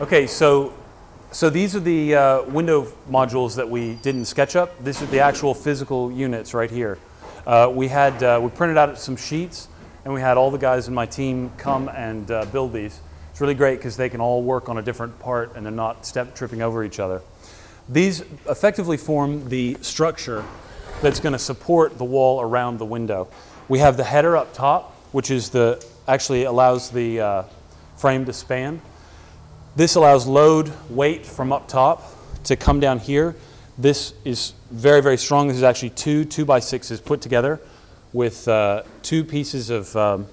Okay, so so these are the uh, window modules that we did in SketchUp. These are the actual physical units right here. Uh, we had uh, we printed out some sheets, and we had all the guys in my team come and uh, build these. It's really great because they can all work on a different part, and they're not step tripping over each other. These effectively form the structure that's going to support the wall around the window. We have the header up top, which is the actually allows the uh, frame to span. This allows load weight from up top to come down here. This is very, very strong. This is actually two two by sixes put together with uh, two pieces of um,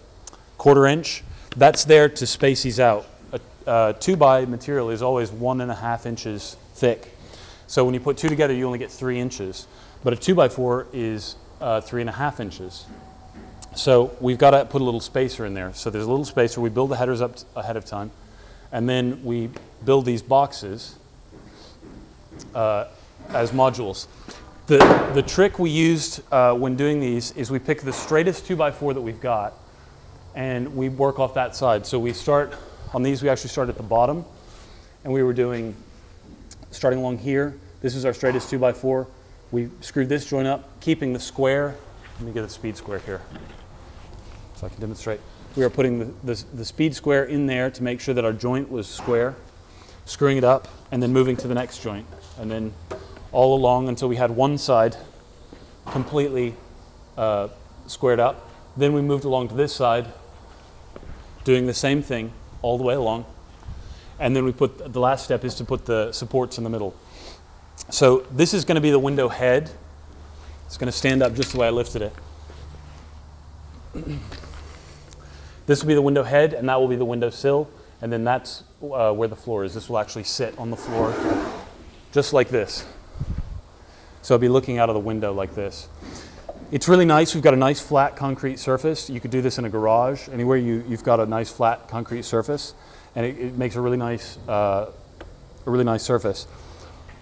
quarter inch. That's there to space these out. A uh, two by material is always one and a half inches thick. So when you put two together, you only get three inches. But a two by four is uh, three and a half inches. So we've got to put a little spacer in there. So there's a little spacer. We build the headers up ahead of time. And then we build these boxes uh, as modules. The, the trick we used uh, when doing these is we pick the straightest 2x4 that we've got and we work off that side. So we start, on these we actually start at the bottom and we were doing, starting along here, this is our straightest 2x4. We screwed this joint up, keeping the square, let me get a speed square here so I can demonstrate we are putting the, the, the, speed square in there to make sure that our joint was square, screwing it up, and then moving to the next joint. And then all along until we had one side completely uh, squared up. Then we moved along to this side, doing the same thing all the way along. And then we put, the last step is to put the supports in the middle. So this is going to be the window head. It's going to stand up just the way I lifted it. This will be the window head, and that will be the window sill, and then that's uh, where the floor is. This will actually sit on the floor, just like this. So I'll be looking out of the window like this. It's really nice. We've got a nice flat concrete surface. You could do this in a garage. Anywhere you, you've got a nice flat concrete surface, and it, it makes a really nice, uh, a really nice surface.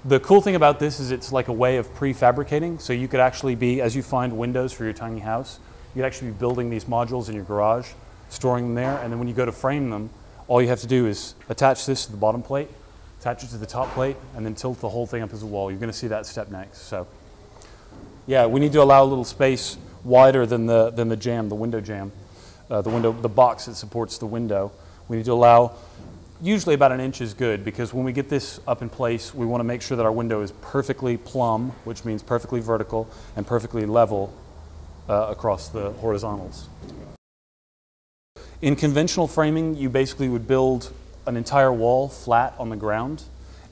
The cool thing about this is it's like a way of prefabricating. So you could actually be, as you find windows for your tiny house, you could actually be building these modules in your garage storing them there, and then when you go to frame them, all you have to do is attach this to the bottom plate, attach it to the top plate, and then tilt the whole thing up as a wall. You're going to see that step next. So, yeah, we need to allow a little space wider than the, than the jamb, the window jamb, uh, the window, the box that supports the window. We need to allow usually about an inch is good because when we get this up in place, we want to make sure that our window is perfectly plumb, which means perfectly vertical and perfectly level uh, across the horizontals. In conventional framing, you basically would build an entire wall flat on the ground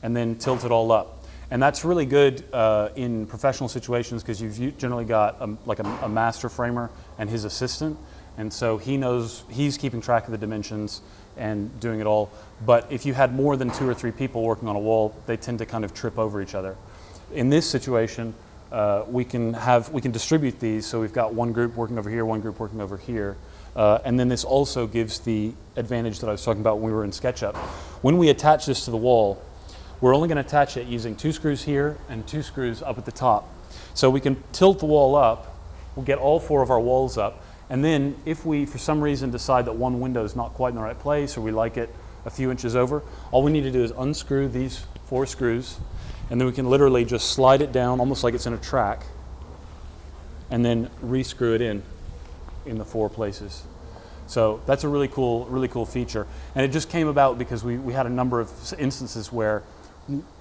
and then tilt it all up. And that's really good uh, in professional situations because you've generally got a, like a, a, master framer and his assistant. And so he knows, he's keeping track of the dimensions and doing it all. But if you had more than two or three people working on a wall, they tend to kind of trip over each other. In this situation, uh, we can have, we can distribute these. So we've got one group working over here, one group working over here. Uh, and then this also gives the advantage that I was talking about when we were in SketchUp. When we attach this to the wall, we're only going to attach it using two screws here and two screws up at the top. So we can tilt the wall up, we'll get all four of our walls up, and then if we, for some reason, decide that one window is not quite in the right place or we like it a few inches over, all we need to do is unscrew these four screws, and then we can literally just slide it down almost like it's in a track, and then re-screw it in in the four places. So that's a really cool, really cool feature. And it just came about because we, we had a number of instances where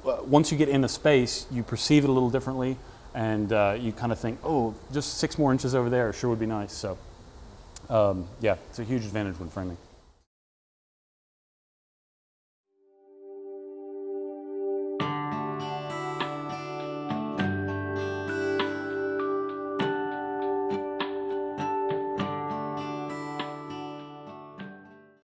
uh, once you get in a space, you perceive it a little differently and uh, you kind of think, oh, just six more inches over there sure would be nice. So um, yeah, it's a huge advantage when framing.